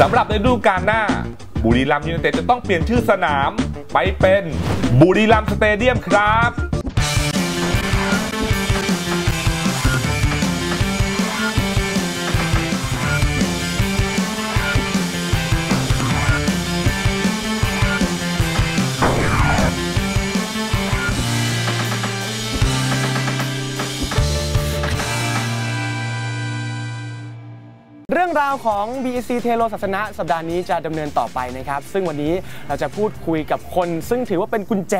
สำหรับในฤดูกาลหน้า บุรีรัมย์ยูไนเต็ดจะต้องเปลี่ยนชื่อสนามไปเป็นบุรีรัมย์สเตเดียมครับ รื่องราวของ BEC เทโลศาสนะสัปดาห์นี้จะดำเนินต่อไปนะครับ ซึ่งวันนี้เราจะพูดคุยกับคน ซึ่งถือว่าเป็นกุญแจ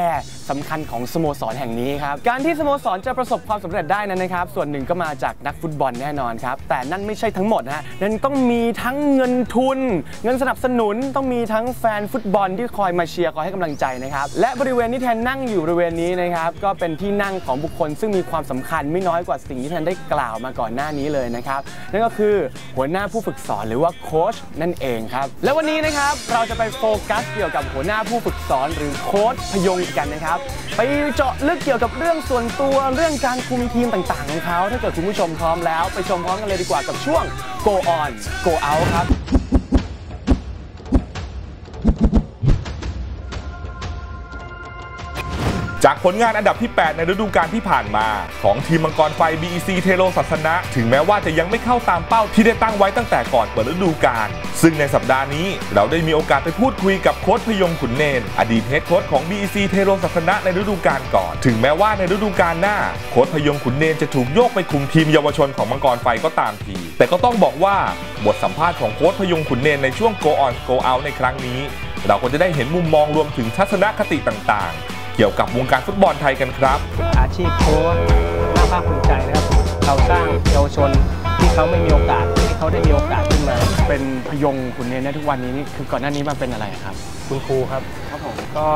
สำคัญของสโมสรแห่งนี้ครับ การที่สโมสรจะประสบความสำเร็จได้นั้นนะครับ ส่วนหนึ่งก็มาจากนักฟุตบอลแน่นอนครับ แต่นั่นไม่ใช่ทั้งหมดนะฮะนั่นต้องมีทั้งเงินทุน เงินสนับสนุนต้องมีทั้งแฟนฟุตบอลที่คอยมาเชียร์คอยให้กำลังใจนะครับและบริเวณที่แทนนั่งอยู่บริเวณนี้นะครับก็เป็นที่นั่งของบุคคล ซึ่งมีความสำคัญไม่น้อยกว่าสิ่งที่แทนได้กล่าวมาก่อนหน้านี้เลยนะครับนั่นก็คือหัวหน้าผู้ฝึกสอนหรือว่าโค้ชนั่นเองครับ และวันนี้นะครับเราจะไปโฟกัสเกี่ยวกับหัวหน้าผู้ฝึกสอนหรือโค้ชพยงกันนะครับ ไปเจาะลึกเกี่ยวกับเรื่องส่วนตัวเรื่องการคุมทีมต่างๆของเขาถ้าเกิดคุณผู้ชมพร้อมแล้ว ไปชมพร้อมกันเลยดีกว่ากับช่วง Go On Go Out ครับ ผลงานอันดับที่ 8 ในฤดูกาลที่ผ่านมา ของทีมมังกรไฟ BEC เทโรศาสน ถึงแม้ว่าจะยังไม่เข้าตามเป้าที่ได้ตั้งไว้ตั้งแต่ก่อนเปิดฤดูกาลซึ่งในสัปดาห์นี้เราได้มีโอกาสไปพูดคุยกับโค้ชพยงค์ ขุนเณร อดีต head coach ของ BEC เทโรศาสนในฤดูกาลก่อน ถึงแม้ว่าในฤดูกาลหน้าโค้ชพยงค์ ขุนเณรจะถูกโยกไปคุมทีมเยาวชนของมังกรไฟก็ตามที แต่ก็ต้องบอกว่าบทสัมภาษณ์ของโค้ชพยงค์ ขุนเณรในช่วง Go On Go Out ในครั้งนี้ เราก็จะได้เห็นมุมมองรวมถึงทัศนคติต่างๆ เกี่ยวกับวงการฟุตบอลไทยกันครับ อาชีพโค้ชน่าภาคภูมิใจนะครับ เราสร้างเยาวชนที่เขาไม่มีโอกาสให้เขาได้มีโอกาสขึ้นมา เป็นพยงค์ขุนเณรได้ทุกวันนี้นี่คือก่อนหน้านี้มาเป็นอะไรครับ คุณครูครับครับผมก็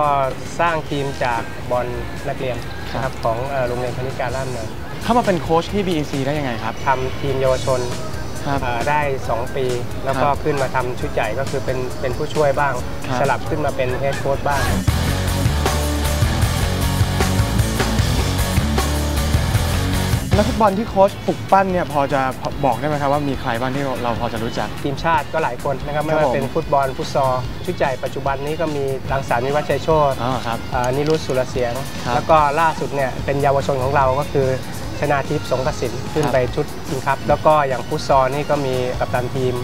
สร้างทีมจากบอลนักเรียนนะครับของเอ่อโรงเรียนพณิชยการราชดำเนินเข้ามาเป็นโค้ชที่ BEC ได้ยังไงครับทำทีมเยาวชนครับเอ่อได้ 2 ปี แล้วก็ครับขึ้นมาทำชุดใหญ่ก็คือเป็นเป็นผู้ช่วยบ้างครับสลับขึ้นมาเป็น head coach บ้าง นักฟุตบอลที่โค้ชปลุกปั้นเนี่ยพอจะบอกได้ไหมครับว่ามีใครบ้างที่เราพอจะรู้จัก ทีมชาติก็หลายคนนะครับไม่ครับว่าผมเป็นฟุตบอลฟุตซอลชุดใหญ่ปัจจุบันนี้ก็มีรังสรรค์วิวัฒน์ชัยโชติอ๋อครับอ่านิรุตสุรเสียงครับแล้วก็ล่าสุดเนี่ยเป็นเยาวชนของเราก็คือชนาทิพย์สงกสินขึ้นครับไปชุดทีมครับ แล้วก็อย่างฟุตซอลนี่ก็มีกัปตันทีม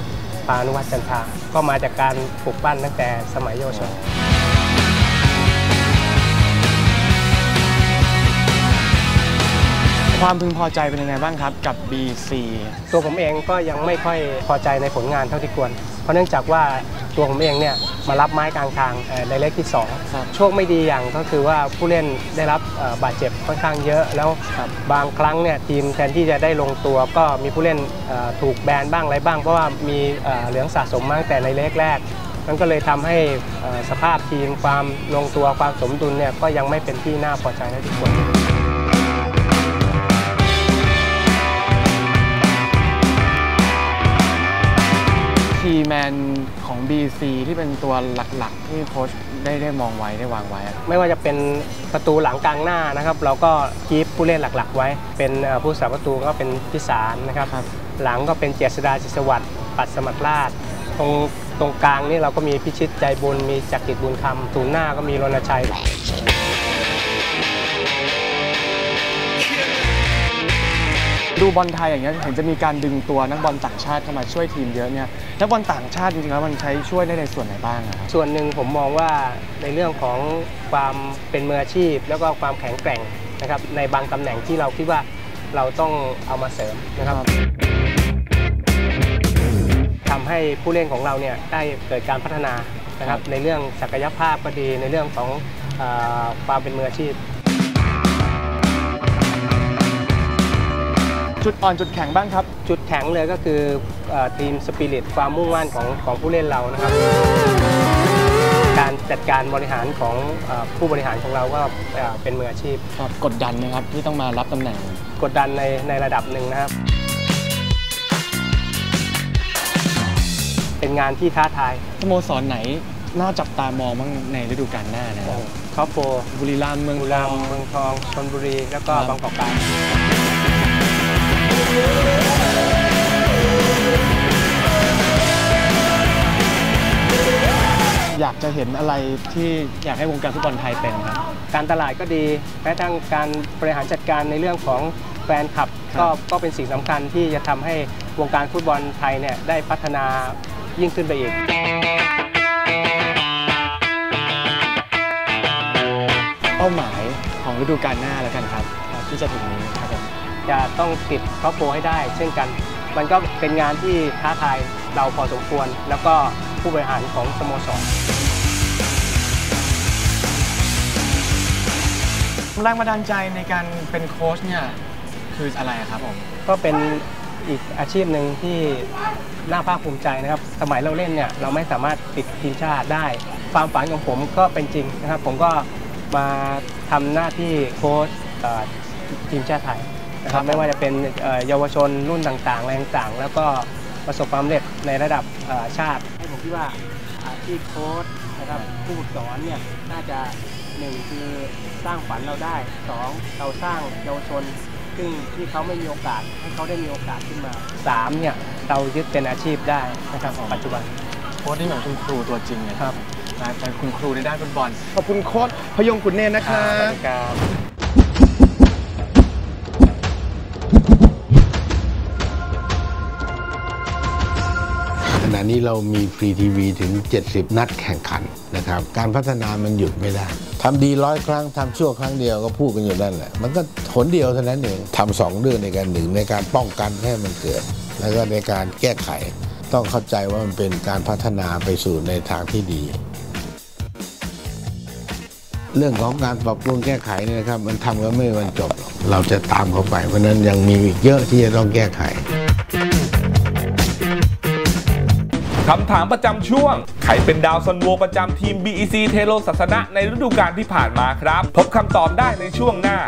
ปานุวัฒน์จันทราก็มาจากการปลูกปั้นตั้งแต่สมัยเยาวชน ความพึงพอใจเป็นยังไงบ้างครับกับ BC ตัวผมเองก็ยังไม่ค่อยพอใจในผลงานเท่าที่ควร เพราะเนื่องจากว่าตัวผมเองเนี่ยมารับไม้กลางทางเอ่อในเลขที่ครับ2โชคไม่ดีอย่างก็คือว่าผู้เล่นได้รับเอ่อบาดเจ็บค่อนข้างเยอะ แล้วครับบางครั้งเนี่ยทีมแทนที่จะได้ลงตัวก็มีผู้เล่นเอ่อถูกแบนบ้างอะไรบ้าง เพราะว่ามีเอ่อเหลืองสะสมมาตั้งแต่ในเลขแรกมันก็เลยทำให้เอ่อสภาพทีมความลงตัวความสมดุลเนี่ยก็ยังไม่เป็นที่น่าพอใจเท่าที่ควร คีย์แมนของ BC ที่เป็นตัวหลักๆ ที่โค้ชได้ได้มองไว้ได้วางไว้ไม่ว่าจะเป็นประตูหลังกลางหน้านะครับ เราก็คีปผู้เล่นหลักๆ ไว้ เป็นผู้สาประตูก็เป็นพิสารนะครับรบหลังก็เป็นเจษดาจิสวัสด์ปัดสมัตราชตรงตรงกลางนี่เราก็มีพิชิตใจบุญมีจักริดบุญคำศูนย์หน้าก็มีรณชัย ดูบอลไทยอย่างเงี้ยเห็นจะมีการดึงตัวนักบอลต่างชาติเข้ามาช่วยทีมเยอะเนี่ยนักบอลต่างชาติจริงๆแล้วมันใช้ช่วยได้ในส่วนไหนบ้างอะครับส่วนหนึ่งผมมองว่าในเรื่องของความเป็นมืออาชีพ แล้วก็ความแข็งแกร่งนะครับในบางตำแหน่งที่เราคิดว่าเราต้องเอามาเสริมนะครับทำให้ผู้เล่นของเราเนี่ยได้เกิดการพัฒนานะครับในเรื่องศักยภาพก็ดีในเรื่องของเออความเป็นมืออาชีพ จุดอ่อนจุดแข็งบ้างครับ จุดแข็งเลยก็คือเออทีมสปิริตความมุ่งมั่นของของผู้เล่นเรานะครับ การจัดการบริหารของเออผู้บริหารของเราก็เอ่อเป็นมืออาชีพครับกดดันนะครับที่ต้องมารับตำแหน่งกดดันในในระดับหนึ่งนะครับ เป็นงานที่ท้าทายสโมสรไหนน่าจับตามองบ้างในฤดูกาลหน้านะครับครอบโฟบุรีรัมย์เมืองบุทรีรัอมงย์เมืองทองชนบุรี แล้วก็ครับบางกอกกลาง เห็นอะไรที่อยากให้วงการฟุตบอลไทยเป็นครับ การตลาดก็ดีแม้ทั้งการบริหารจัดการในเรื่องของแฟนคลับครับก็ก็เป็นสิ่งสำคัญที่จะทำให้วงการฟุตบอลไทยเนี่ยได้พัฒนายิ่งขึ้นไปอีกเป้าหมายของฤดูกาลหน้าแล้วกันครับ ที่จะถึงนี้ครับผมจะต้องติดท็อปโฟให้ได้ เช่นกัน มันก็เป็นงานที่ท้าทายเราพอสมควร แล้วก็ผู้บริหารของสโมสร แรงบันดาลใจในการเป็นโค้ชเนี่ยคืออะไรครับผมก็เป็นอีกอาชีพหนึ่งที่น่าภาคภูมิใจนะครับ สมัยเราเล่นเนี่ยเราไม่สามารถติดทีมชาติได้ ความฝันของผมก็เป็นจริงนะครับ ผมก็มาทำหน้าที่โค้ชเอ่อทีมชาติไทยนะครับไม่ว่าจะเป็นเอ่อเยาวชนรุ่นต่างๆแรงต่างๆ แล้วก็ประสบความสำเร็จในระดับเอ่อชาติให้ผมคิดว่าอาชีพโค้ชนะครับผู้ฝึกสอนเนี่ยน่าจะ หนึ่งคือสร้างฝันเราได้สองเราสร้างเยาวชน ซึ่งที่เขาไม่มีโอกาสให้เขาได้มีโอกาสขึ้นมาสามเนี่ยเรายึดเป็นอาชีพได้นะครับปัจจุบันโค้ชนี่เหมือนคุณครูตัวจริงเลยครับนะเป็นคุณครูในด้านฟุตบอลขอบคุณโค้ชพยงขุนเนนนะครัสวับสดีครับ ณะนี้เรามีฟรีทีวีถึง 70 นัดแข่งขันนะครับ การพัฒนามันหยุดไม่ได้ทำดีร้อยครั้งทำชั่วครั้งเดียวก็พูดกันอยู่นั่นแหละ มันก็หนเดียวเท่านั้นเองทำสองเรื่องในการหนึ่งในการป้องกันให้มันเกิด แล้วก็ในการแก้ไข ต้องเข้าใจว่ามันเป็นการพัฒนาไปสู่ในทางที่ดีเรื่องของการปรับปรุงแก้ไขนี่นะครับ มันทำก็ไม่มีวันจบ เราจะตามเขาไป เพราะนั้นยังมีอีกเยอะที่จะต้องแก้ไข คำถามประจำช่วง ใครเป็นดาวซันโวประจำทีม BEC เทโลศาสนะในฤดูกาลที่ผ่านมาครับ พบคำตอบได้ในช่วงหน้า